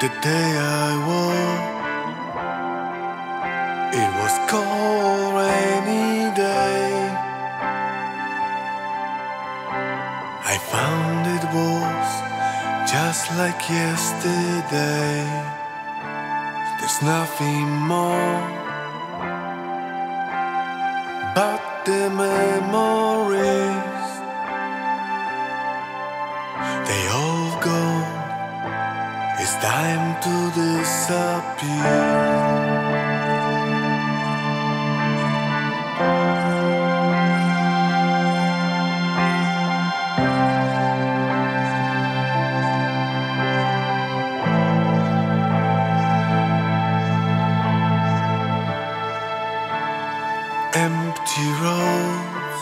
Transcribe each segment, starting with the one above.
the day I woke. It was cold, rainy day. I found it was just like yesterday. There's nothing more but the memories. They all time to disappear. Empty roads,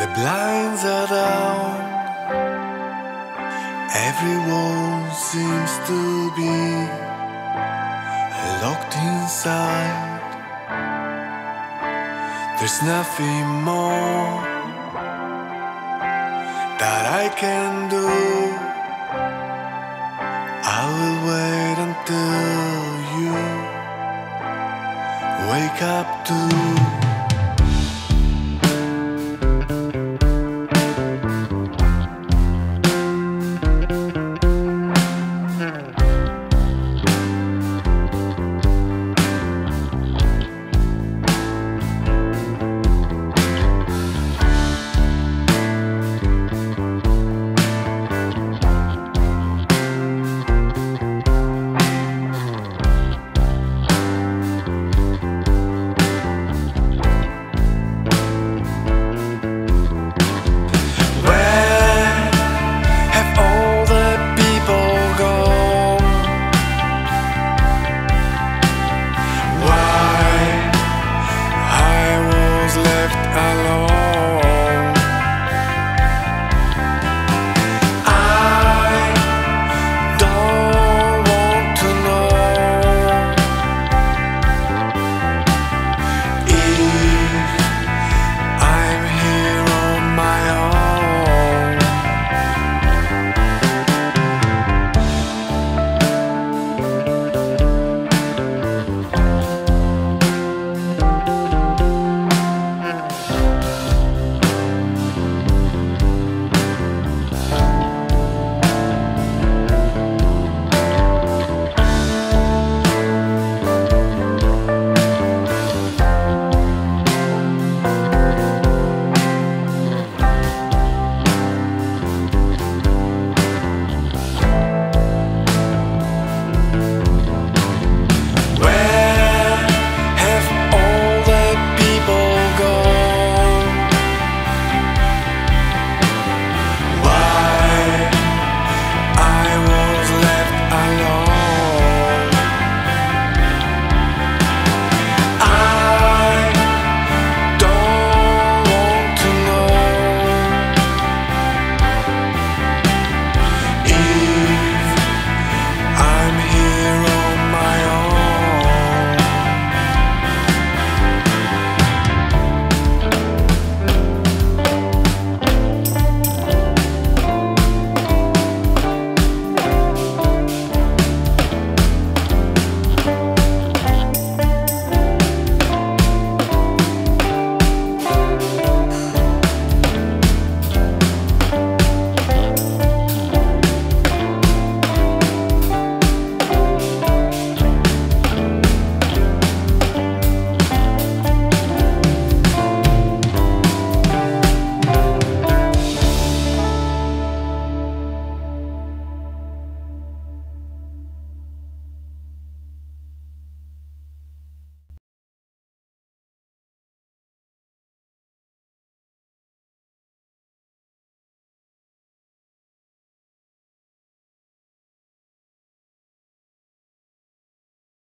the blinds are down. Everyone seems to be locked inside. There's nothing more that I can do. I will wait until you wake up too. alone